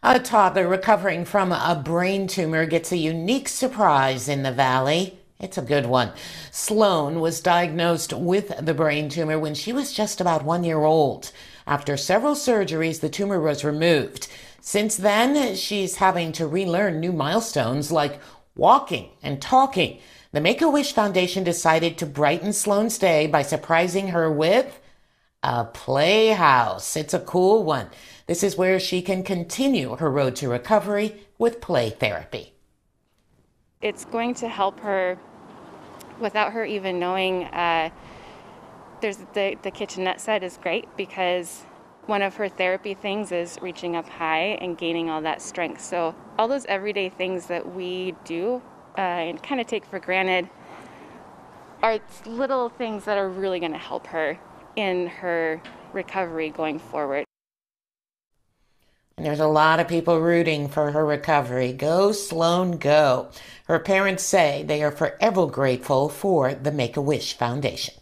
A toddler recovering from a brain tumor gets a unique surprise in the valley. It's a good one. Sloan was diagnosed with the brain tumor when she was just about one year old. After several surgeries, the tumor was removed. Since then, she's having to relearn new milestones like walking and talking. The Make a Wish Foundation decided to brighten Sloan's day by surprising her with a playhouse. It's a cool one. This is where she can continue her road to recovery with play therapy. It's going to help her without her even knowing. Uh, there's the, the kitchenette set is great because one of her therapy things is reaching up high and gaining all that strength. So, all those everyday things that we do uh, and kind of take for granted are little things that are really going to help her in her recovery going forward. And there's a lot of people rooting for her recovery. Go, Sloan, go. Her parents say they are forever grateful for the Make a Wish Foundation.